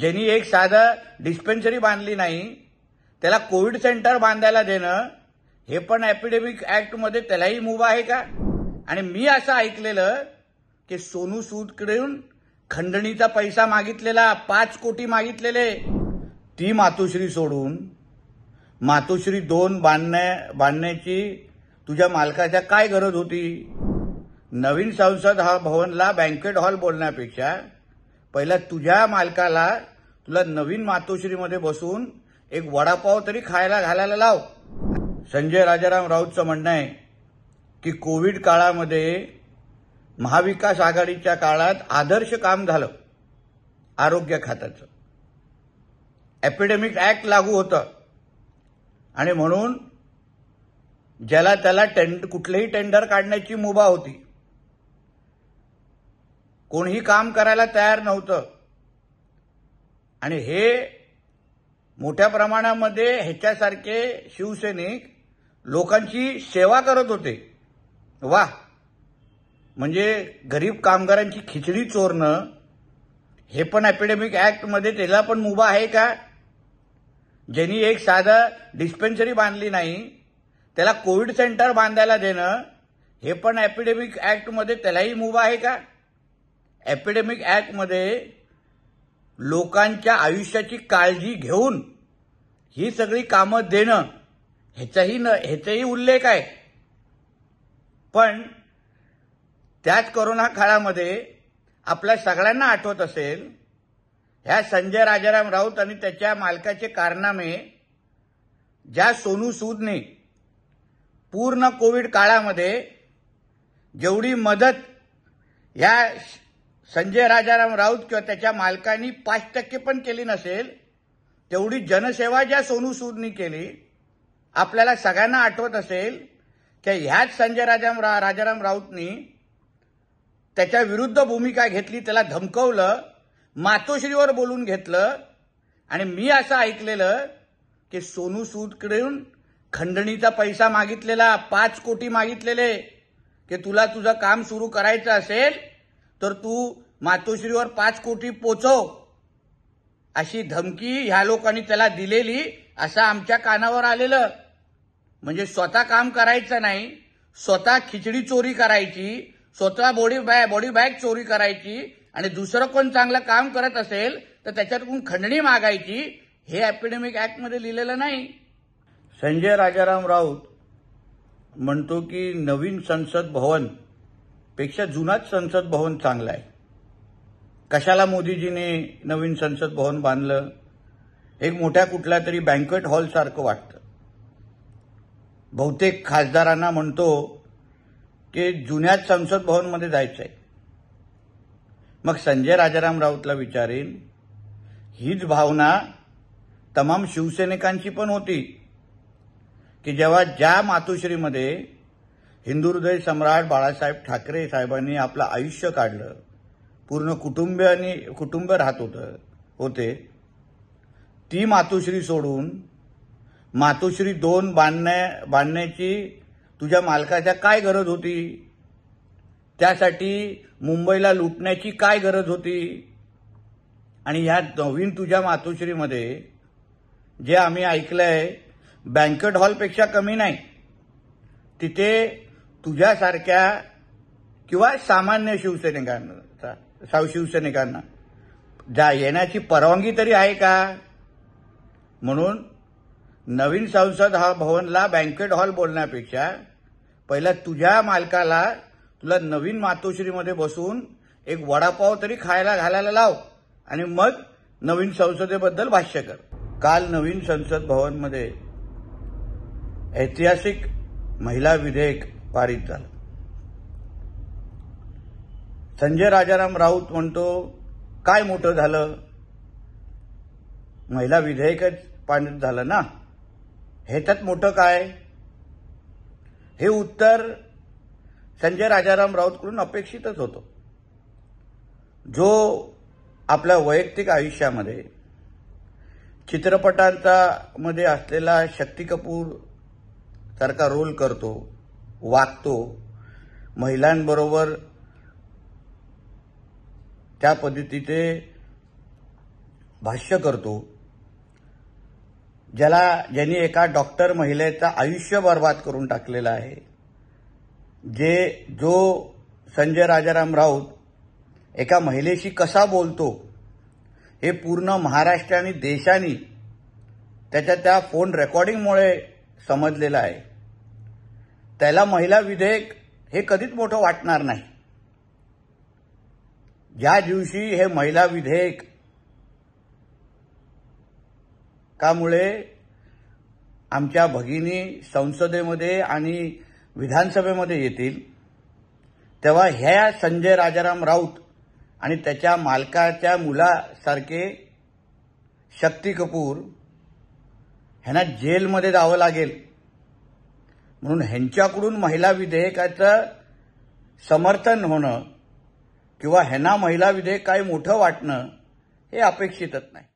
ज्यांनी एक साधं डिस्पेन्सरी बांधली नाही त्याला कोविड सेंटर बांधायला देणं हे पण एपिडेमिक ऍक्टमध्ये त्यालाही मुभा आहे का? आणि मी असं ऐकलेलं की सोनू सूदकडून खंडणीचा पैसा मागितलेला पाच कोटी मागितलेले ती मातोश्री सोडून मातोश्री दोन बांधण्या बांधण्याची तुझ्या मालकाच्या काय गरज होती? नवीन संसद हा भवनला बँकेट हॉल बोलण्यापेक्षा पहिला तुझ्या मालकाला तुला नवीन मातोश्रीमध्ये बसून एक वडापाव तरी खायला घालायला लाव. संजय राजाराम राऊतचं म्हणणं आहे की कोविड काळामध्ये महाविकास आघाडीच्या काळात आदर्श काम झालं आरोग्य खात्याचं. एपिडेमिक ऍक्ट लागू होतं. आणि म्हणून ज्याला त्याला टेंड कुठलेही टेंडर काढण्याची मुभा होती कोणीही काम करायला तयार नव्हतं. आणि हे मोठ्या प्रमाणामध्ये ह्याच्यासारखे शिवसैनिक लोकांची सेवा करत होते. वा म्हणजे गरीब कामगारांची खिचडी चोरणं हे पण एपिडेमिक ऍक्टमध्ये त्याला पण मुभा आहे का? ज्यांनी एक साधं डिस्पेन्सरी बांधली नाही त्याला कोविड सेंटर बांधायला देणं हे पण एपिडेमिक ऍक्टमध्ये त्यालाही मुभा आहे का? एपिडेमिक ॲक्टमध्ये लोकांच्या आयुष्याची काळजी घेऊन ही सगळी कामं देणं ह्याचाही न ह्याचाही उल्लेख आहे. पण त्याच करोना काळामध्ये आपल्या सगळ्यांना आठवत असेल ह्या संजय राजाराम राऊत आणि त्याच्या मालकाचे कारनामे ज्या सोनू सूदने पूर्ण कोविड काळामध्ये जेवढी मदत या संजय राजाराम राऊत किंवा त्याच्या मालकांनी पाच टक्के पण केली नसेल तेवढी जनसेवा ज्या सोनू सूदनी केली आपल्याला सगळ्यांना आठवत असेल की ह्याच संजय राजाराम राजाराम राऊतनी त्याच्या विरुद्ध भूमिका घेतली त्याला धमकवलं मातोश्रीवर बोलून घेतलं आणि मी असं ऐकलेलं की सोनू सूदकडून खंडणीचा पैसा मागितलेला पाच कोटी मागितलेले की तुला तुझं काम सुरू करायचं असेल तर तू मातोश्रीवर पाच कोटी पोचव. अशी धमकी ह्या लोकांनी त्याला दिलेली असं आमच्या कानावर आलेलं. म्हणजे स्वतः काम करायचं नाही स्वतः खिचडी चोरी करायची स्वतः बॉडी बॅग बॉडी बॅग चोरी करायची आणि दुसरं कोण चांगलं काम करत असेल तर त्याच्यातून खंडणी मागायची हे एपिडेमिक ॲक्टमध्ये लिहिलेलं नाही. संजय राजाराम राऊत म्हणतो की नवीन संसद भवन पेक्षा जुनाच संसद भवन चांगलं आहे. कशाला मोदीजीने नवीन संसद भवन बांधलं? एक मोठ्या कुठल्या तरी बँकट हॉल सारखं वाटतं. बहुतेक खासदारांना म्हणतो की जुन्याच संसद भवनमध्ये जायचं आहे मग संजय राजाराम राऊतला विचारेन हीच भावना तमाम शिवसैनिकांची पण होती की जेव्हा ज्या मातोश्रीमध्ये हिंदुहृदय सम्राट बाळासाहेब ठाकरे साहेबांनी आपलं आयुष्य काढलं. पूर्ण कुटुंबियांनी कुटुंब राहत होतं होते. ती मातोश्री सोडून मातोश्री दोन बांधण्या बांधण्याची तुझ्या मालकाच्या काय गरज होती? त्यासाठी मुंबईला लुटण्याची काय गरज होती? आणि ह्या नवीन तुझ्या मातोश्रीमध्ये जे आम्ही ऐकलंय बँकेट हॉलपेक्षा कमी नाही. तिथे तुझ्यासारख्या किंवा सामान्य शिवसैनिकांना साव शिवसैनिकांना जा येण्याची परवानगी तरी आहे का? म्हणून नवीन संसद हा भवनला बँकेट हॉल बोलण्यापेक्षा पहिला तुझ्या मालकाला तुला नवीन मातोश्रीमध्ये बसून एक वडापाव तरी खायला घालायला लाव आणि मग नवीन संसदेबद्दल भाष्य कर. काल नवीन संसद भवनमध्ये ऐतिहासिक महिला विधेयक पारित झालं संजय राजाराम राऊत म्हणतो काय मोठं झालं? महिला विधेयकच पारित झालं ना? ह्याच्यात मोठं काय? हे उत्तर संजय राजाराम राऊतकडून अपेक्षितच होतं. जो आपल्या वैयक्तिक आयुष्यामध्ये चित्रपटांचा मध्ये असलेला शक्ती कपूर सारखा रोल करतो वागतो. महिलांबरोबर त्या पद्धतीचे भाष्य करतो. ज्याला ज्यांनी एका डॉक्टर महिलेचं आयुष्य बर्बाद करून टाकलेलं आहे जे जो संजय राजाराम राऊत एका महिलेशी कसा बोलतो हे पूर्ण महाराष्ट्र आणि देशाने त्याच्या त्या फोन रेकॉर्डिंगमुळे समजलेलं आहे. त्याला महिला विधेयक हे कधीच मोठं वाटणार नाही. ज्या दिवशी हे महिला विधेयक कामुळे आमच्या भगिनी संसदेमध्ये आणि विधानसभेमध्ये येतील तेव्हा ह्या संजय राजाराम राऊत आणि त्याच्या मालकाच्या मुलासारखे शक्ती कपूर ह्यांना जेलमध्ये जावं लागेल. म्हणून ह्यांच्याकडून महिला विधेयकाचं समर्थन होणं किंवा ह्यांना महिला विधेयक काही मोठं वाटणं हे अपेक्षितच नाही.